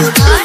I'm